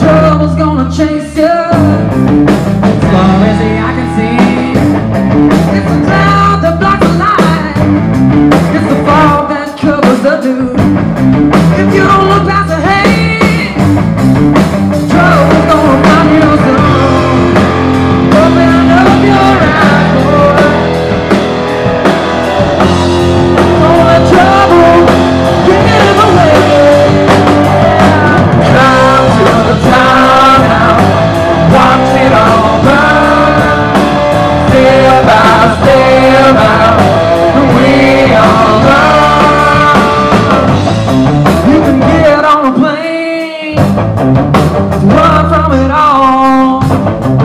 Trouble's gonna chase you as far as the eye can see. It's the cloud that blocks the light. It's the fog that covers the dew. Run from it all.